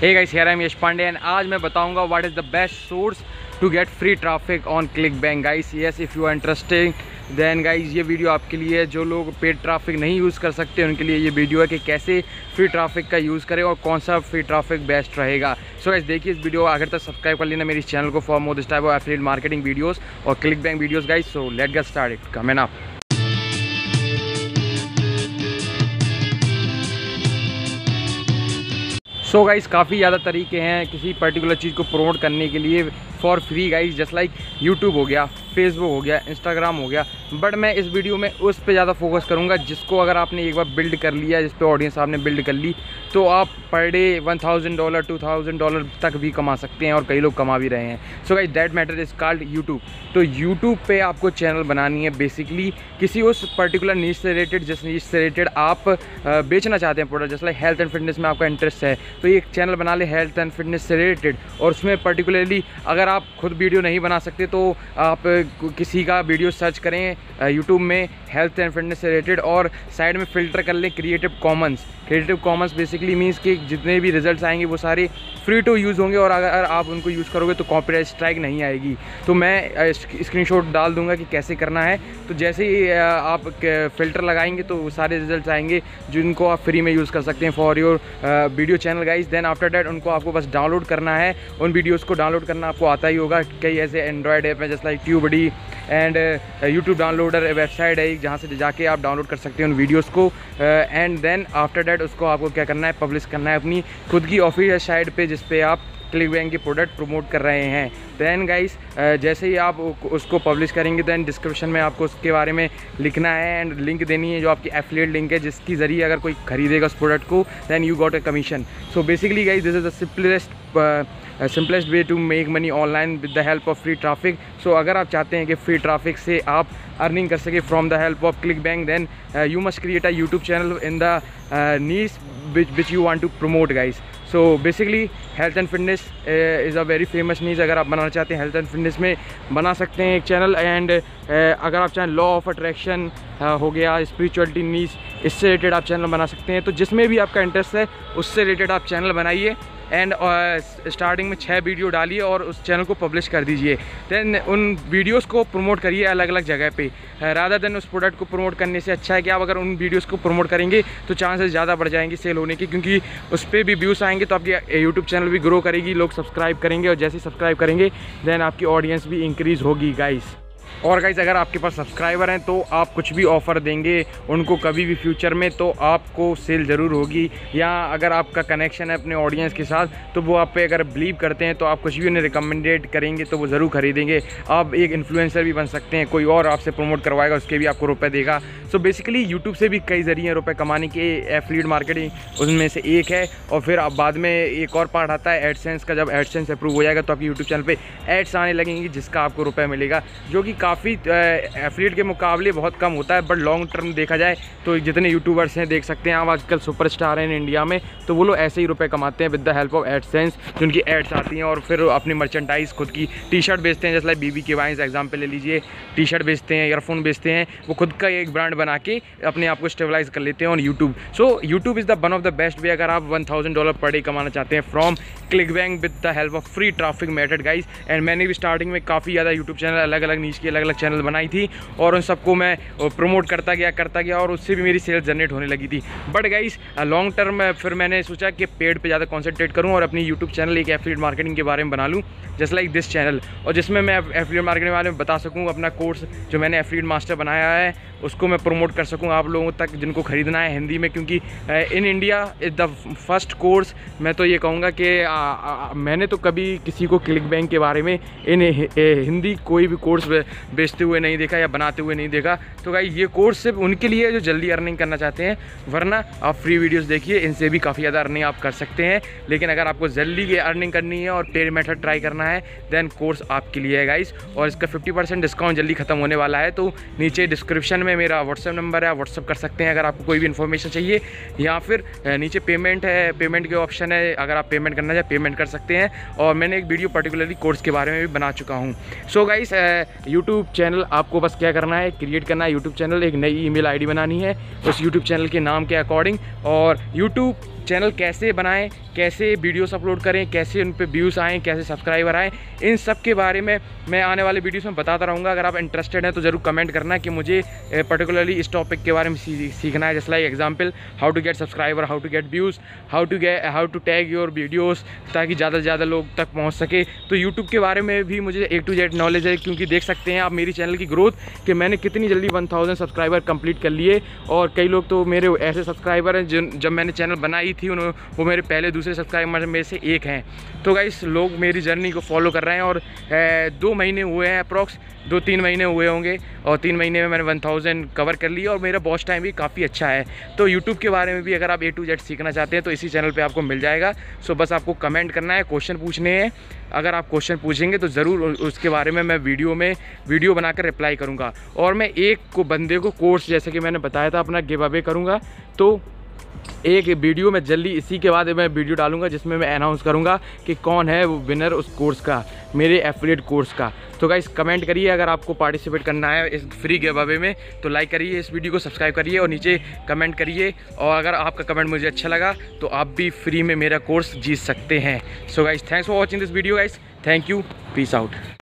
Hey guys, here I am Yash Pandey and आज मैं बताऊँगा what is the best source to get free traffic on ClickBank guys yes if you are interesting then guys ये video आपके लिए है। जो लोग paid traffic नहीं यूज़ कर सकते उनके लिए ये वीडियो है कि कैसे फ्री ट्रैफ़िक का यूज़ करें और कौन सा फ्री ट्रैफ़िक बेस्ट रहेगा। सो so गाइस देखिए इस वीडियो को आखिर तक सब्सक्राइब कर लेना मेरे चैनल को for more this type of affiliate marketing videos और ClickBank videos guys so let get start come on up so guys काफ़ी ज़्यादा तरीके हैं किसी पर्टिकुलर चीज़ को प्रमोट करने के लिए। For free guys just like YouTube हो गया फेसबुक हो गया इंस्टाग्राम हो गया. बट मैं इस वीडियो में उस पर ज़्यादा फोकस करूँगा जिसको अगर आपने एक बार बिल्ड कर लिया, जिस पर ऑडियंस आपने बिल्ड कर ली तो आप per day one thousand dollar two thousand dollar तक भी कमा सकते हैं और कई लोग कमा भी रहे हैं. So guys that matter is called YouTube तो यूट्यूब पर आपको चैनल बनानी है बेसिकली किसी उस पर्टिकुलर नीच से रिलेटेड जिस नीच से रिलेटेड आप बेचना चाहते हैं प्रोडक्ट जैसे हेल्थ एंड फिटनेस में आपका इंटरेस्ट है. तो एक चैनल बना ले हेल्थ एंड फिटनेस से रिलेटेड और उसमें पर्टिकुलरली अगर आप खुद वीडियो नहीं बना सकते तो आप किसी का वीडियो सर्च करें यूट्यूब में हेल्थ एंड फिटनेस से रिलेटेड और साइड में फ़िल्टर कर लें creative commons creative commons basically means कि जितने भी रिजल्ट्स आएँगे वो सारे फ्री टू यूज़ होंगे और अगर आप उनको यूज़ करोगे तो कॉपीराइट स्ट्राइक नहीं आएगी। तो मैं स्क्रीनशॉट डाल दूँगा कि कैसे करना है। तो जैसे ही आप फ़िल्टर लगाएँगे तो सारे रिज़ल्ट आएँगे, जिनको आप फ्री में यूज़ कर सकते हैं for your video channel guys then after that उनको आपको बस डाउनलोड करना है। उन वीडियोज़ को डाउनलोड करना आपको आता ही होगा कई ऐसे एंड्रॉयड ऐप हैं, जैसे like Tubidy and YouTube downloader website है जहाँ से जाके आप डाउनलोड कर सकते हैं उन वीडियोज़ को एंड देन आफ्टर डैट उसको आपको क्या करना है पब्लिश करना है अपनी खुद की ऑफिशियल साइट पर जिसपे आप क्लिक बैंक के प्रोडक्ट प्रमोट कर रहे हैं। दैन गाइस जैसे ही आप उसको पब्लिश करेंगे दैन डिस्क्रिप्शन में आपको उसके बारे में लिखना है एंड लिंक देनी है, जो आपकी एफिलेट लिंक है, जिसकी ज़रिए अगर कोई खरीदेगा उस प्रोडक्ट को then you got a commission so basically guys this is the simplest simplest way to make money online with the help of free traffic so अगर आप चाहते हैं कि फ्री ट्रैफ़िक से आप अर्निंग कर सके from the help of ClickBank then you must create a YouTube channel in the niche which which you want to promote guys so basically health and fitness is a very famous niche अगर आप बनाना चाहते हैं health and fitness में बना सकते हैं एक channel and uh, अगर आप चाहें लॉ ऑफ़ अट्रैक्शन हो गया स्परिचुअलिटी नीज इससे रिलेटेड आप चैनल बना सकते हैं। तो जिसमें भी आपका इंटरेस्ट है उससे रिलेटेड आप चैनल बनाइए। एंड स्टार्टिंग uh, में छः वीडियो डालिए और उस चैनल को पब्लिश कर दीजिए। दैन उन वीडियोस को प्रमोट करिए अलग अलग जगह पे। राधा uh, देन उस प्रोडक्ट को प्रमोट करने से अच्छा है कि आप अगर उन वीडियोस को प्रमोट करेंगे तो चांसेस ज़्यादा बढ़ जाएँगे सेल होने की क्योंकि उस पर भी व्यूज़ आएँगे तो आपकी यूट्यूब चैनल भी ग्रो करेगी लोग सब्सक्राइब करेंगे और जैसे सब्सक्राइब करेंगे दैन आपकी ऑडियंस भी इंक्रीज़ होगी गाइस और गाइज़ अगर आपके पास सब्सक्राइबर हैं तो आप कुछ भी ऑफ़र देंगे, उनको कभी भी फ्यूचर में तो आपको सेल ज़रूर होगी। या अगर आपका कनेक्शन है अपने ऑडियंस के साथ तो वो आप पे अगर बिलीव करते हैं तो आप कुछ भी उन्हें रिकमेंडेड करेंगे तो वो ज़रूर खरीदेंगे। आप एक इन्फ्लुएंसर भी बन सकते हैं, कोई और आपसे प्रमोट करवाएगा, उसके भी आपको रुपये देगा। सो बेसिकली यूट्यूब से भी कई ज़रिए रुपये कमाने के एफलीड मार्केटिंग उनमें से एक है। और फिर अब बाद में एक और पार्ट आता है एडसेंस का। जब एडसेंस अप्रूव हो जाएगा तो आपकी यूट्यूब चैनल पर एड्स आने लगेंगी, जिसका आपको रुपये मिलेगा, जो कि काफ़ी एफिलिएट के मुकाबले बहुत कम होता है, बट लॉन्ग टर्म देखा जाए तो जितने यूट्यूबर्स हैं देख सकते हैं आप आजकल सुपरस्टार हैं इंडिया में तो वो लोग ऐसे ही रुपए कमाते हैं with the help of AdSense जो उनकी एड्स आती हैं और फिर अपनी मर्चेंटाइज खुद की टी शर्ट बेचते हैं, जैसे लाइक बी बी के वाइंस एग्ज़ाम्पल ले लीजिए टी शर्ट बेचते हैं ईयरफोन बेचते हैं, वो खुद का एक ब्रांड बना के अपने आप को स्टेबलाइज कर लेते हैं on YouTube so YouTube is the one of the best way अगर आप one thousand dollar per day कमाना चाहते हैं from ClickBank with the help of free traffic method guys and मैंने भी स्टार्टिंग में काफ़ी ज़्यादा यूट्यूब चैनल अलग अलग नीच की अलग अलग चैनल बनाई थी और उन सबको मैं प्रमोट करता गया करता गया और उससे भी मेरी सेल्स जनरेट होने लगी थी। बट गाइस लॉन्ग टर्म फिर मैंने सोचा कि पेड पे ज़्यादा कॉन्सेंट्रेट करूँ और अपनी यूट्यूब चैनल एक एफिलिएट मार्केटिंग के बारे में बना लूँ जस्ट लाइक दिस चैनल और जिसमें मैं एफिलिएट मार्केटिंग के बारे में बता सकूँ, अपना कोर्स जो मैंने एफिलिएट मास्टर बनाया है, उसको मैं प्रमोट कर सकूँ आप लोगों तक जिनको खरीदना है हिंदी में, क्योंकि in India is the first course मैं तो ये कहूँगा कि मैंने तो कभी किसी को क्लिक बैंक के बारे में, इन हिंदी कोई भी कोर्स बेचते हुए नहीं देखा या बनाते हुए नहीं देखा। तो भाई ये कोर्स सिर्फ़ उनके लिए जो जल्दी अर्निंग करना चाहते हैं, वरना आप फ्री वीडियोस देखिए, इनसे भी काफ़ी ज़्यादा अर्निंग आप कर सकते हैं। लेकिन अगर आपको जल्दी अर्निंग करनी है और पेड मेथड ट्राई करना है देन कोर्स आपके लिए है गाइस। और इसका 50 परसेंट डिस्काउंट जल्दी खत्म होने वाला है तो नीचे डिस्क्रिप्शन में मेरा व्हाट्सअप नंबर है व्हाट्सअप कर सकते हैं अगर आपको कोई भी इन्फॉर्मेशन चाहिए। या फिर नीचे पेमेंट है पेमेंट के ऑप्शन है, अगर आप पेमेंट करना चाहें पेमेंट कर सकते हैं। और मैंने एक वीडियो पर्टिकुलरली कोर्स के बारे में भी बना चुका हूँ। सो गाइस यूट्यूब चैनल आपको बस क्या करना है? क्रिएट करना है यूट्यूब चैनल एक नई ईमेल आईडी बनानी है। उस यूट्यूब चैनल के नाम के अकॉर्डिंग और यूट्यूब चैनल कैसे बनाएँ, कैसे वीडियोस अपलोड करें, कैसे उन पर व्यूज़ आएँ, कैसे सब्सक्राइबर आएँ, इन सब के बारे में मैं आने वाले वीडियोस में बताता रहूँगा। अगर आप इंटरेस्टेड हैं तो ज़रूर कमेंट करना कि मुझे पर्टिकुलरली इस टॉपिक के बारे में सीखना है। जैसे like example how to get subscriber how to get views how to get how to tag your videos ताकि ज़्यादा से ज़्यादा लोग तक पहुँच सके। तो यूट्यूब के बारे में भी मुझे ए टू जेड नॉलेज है क्योंकि देख सकते हैं आप मेरी चैनल की ग्रोथ कि मैंने कितनी जल्दी वन सब्सक्राइबर कंप्लीट कर लिए। और कई लोग तो मेरे ऐसे सब्सक्राइबर हैं जब मैंने चैनल बनाई थी उन्होंने वो मेरे पहले दूसरे सब्सक्राइबर में से एक हैं। तो गाइस लोग मेरी जर्नी को फॉलो कर रहे हैं और ए, दो महीने हुए हैं अप्रॉक्स दो तीन महीने हुए होंगे और तीन महीने में मैंने वन थाउज़ेंड कवर कर लिया और मेरा बॉस टाइम भी काफ़ी अच्छा है। तो यूट्यूब के बारे में भी अगर आप ए टू जेड सीखना चाहते हैं तो इसी चैनल पर आपको मिल जाएगा। सो बस आपको कमेंट करना है क्वेश्चन पूछने हैं। अगर आप क्वेश्चन पूछेंगे तो ज़रूर उसके बारे में मैं वीडियो में वीडियो बनाकर रिप्लाई करूँगा। और मैं एक को बंदे को कोर्स जैसे कि मैंने बताया था अपना गिव अवे करूँगा। तो एक वीडियो में जल्दी इसी के बाद मैं वीडियो डालूँगा, जिसमें मैं अनाउंस करूँगा कि कौन है वो विनर उस कोर्स का, मेरे एफिलेट कोर्स का। तो गाइस कमेंट करिए अगर आपको पार्टिसिपेट करना है इस फ्री गिव में तो लाइक करिए इस वीडियो को सब्सक्राइब करिए और नीचे कमेंट करिए। और अगर आपका कमेंट मुझे अच्छा लगा तो आप भी फ्री में मेरा कोर्स जीत सकते हैं। So guys thanks for watching this video guys thank you peace out